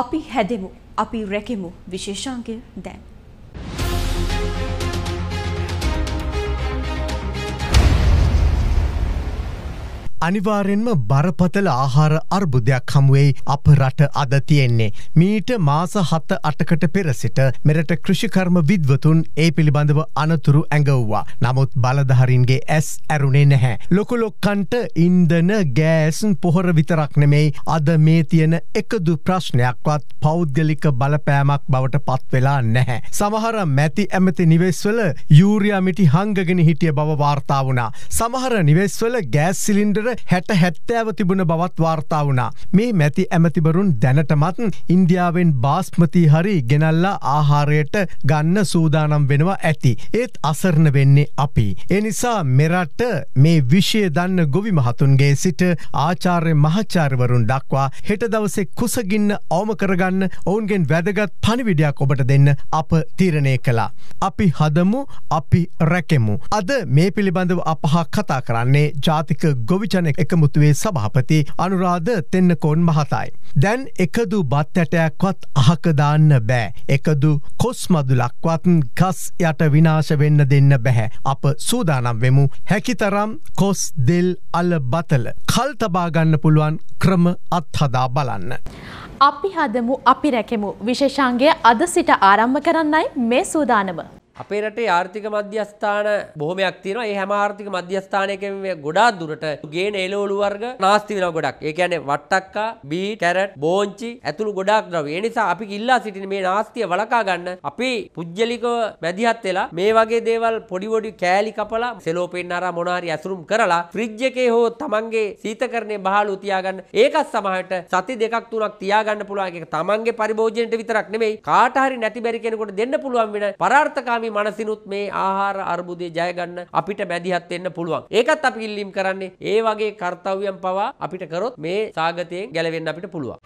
අපි හැදෙමු අපි රැකෙමු විශේෂාංකය දැන්. අනිවාරෙන්ම බරපතල ආහාර අර්බුදයක් හමුවෙයි අප රට අද තියෙන්නේ. මීට මාස හත්ත අටකට පෙර සිට මෙරට කෘෂිකර්ම විද්වතුන් ඒ පිළිබඳව අනතුරු ඇඟව්වා. නමුත් බලධහරින්ගේ ඇස් ඇරුණේ නැහැ. ලොකුලොක්කන්ට ඉන්දන ගෑසන් පොහොර විතරක් නෙමෙයි අද මේ තියෙන එකදු ප්‍රශ්නයක්වත් පෞද්ගලික බලපෑමක් බවට පත්වෙලා නැහැ. සමහර මැති ඇමති නිවෙස්වල යූරයාමිටි හංගගෙන හිටිය බව වාර්තා වුණා. සමහර නිවෙස්වල ගෑස් සිලින්ඩර හැට හැත්තෑව තිබුණ බවත් වාර්තා වුණා. මේ මැති ඇමතිබරුන් දැනටමත් ඉන්දියාවෙන් බාස්මති හරි ගෙනල්ලා ආහාරයට ගන්න සූදානම් වෙනවා ඇති. ඒත් අසරණ වෙන්නේ අපි. එනිසා මෙරට මේ විෂය දන්න ගොවි මහතුන්ගේ සිට ආචාර්ය මහචාරවරුන් දක්වා හෙට දවසේ කුසගින්න අවම කරගන්න ඔවුන්ගෙන් වැදගත් පණිවිඩයක් ඔබට දෙන්න අප තීරණය කළා. අපි හදමු අපි රැකෙමු. අද මේ පිළිබඳව අපහා කතා කරන්නේ ජාතික ගොවිචන සංවිධාන එකමුතුවේ සභාපති අනුරාධ තෙන්නකෝන් මහතයි. දැන් එකදු බත් ඇටයක්වත් අහකදාන්න බෑ. එකදු කොස්මදුලක්වත් ගස් යට විනාශ වෙන්න දෙන්න බැහැ. අප සූදානම් වෙමු හැකිතරම් කොස් දෙල් අල්ල බතල. කල් තබාගන්න පුළුවන් ක්‍රම අත්හදා බලන්න. අපි හදමු අපි රැකෙමු විශේෂාන්ගේ අද සිට ආරම්භ කරන්නයි මේ සූදානම. අපේ රටේ ආර්ථික මධ්‍යස්ථාන බොහොමයක් තියෙනවා. ඒ හැම ආර්ථික මධ්‍යස්ථානයකම ගොඩාක් දුරට ගේන එළවලු වර්ග නාස්ති වෙනවා ගොඩක්. ඒ කියන්නේ වට්ටක්කා, බීට්, කැරට්, බෝංචි ඇතුළු ගොඩාක් ද්‍රව්‍ය. ඒ නිසා අපි ඉල්ලා සිටින මේ නාස්තිය වළකා ගන්න අපි පුජ්‍යලිකව මැදිහත් වෙලා මේ වගේ දේවල් පොඩි පොඩි කෑලි කපලා සෙලෝපෙන් අරා මොනාරි ඇසුරුම් කරලා ෆ්‍රිජ් එකේ හෝ තමන්ගේ සීතකරණයේ බහලු තියාගන්න. ඒකත් සමහරට සති දෙකක් තුනක් තියාගන්න පුළුවන්. ඒක තමන්ගේ පරිභෝජනයට විතරක් නෙමෙයි කාට හරි නැති බැරි කෙනෙකුට දෙන්න පුළුවන් වෙන පරාර්ථකාමී ස්වාමි මනසිනුත් මේ ආහාර අර්බුදය ජයගන්න අපිට මැදිහත් වෙන්න පුළුවන්. ඒකත් අපි ඉල්ලීම් කරන්නේ ඒ වගේ කාර්යයන් පවා අපිට කරොත් මේ සාගතයෙන් ගැලවෙන්න අපිට පුළුවන්.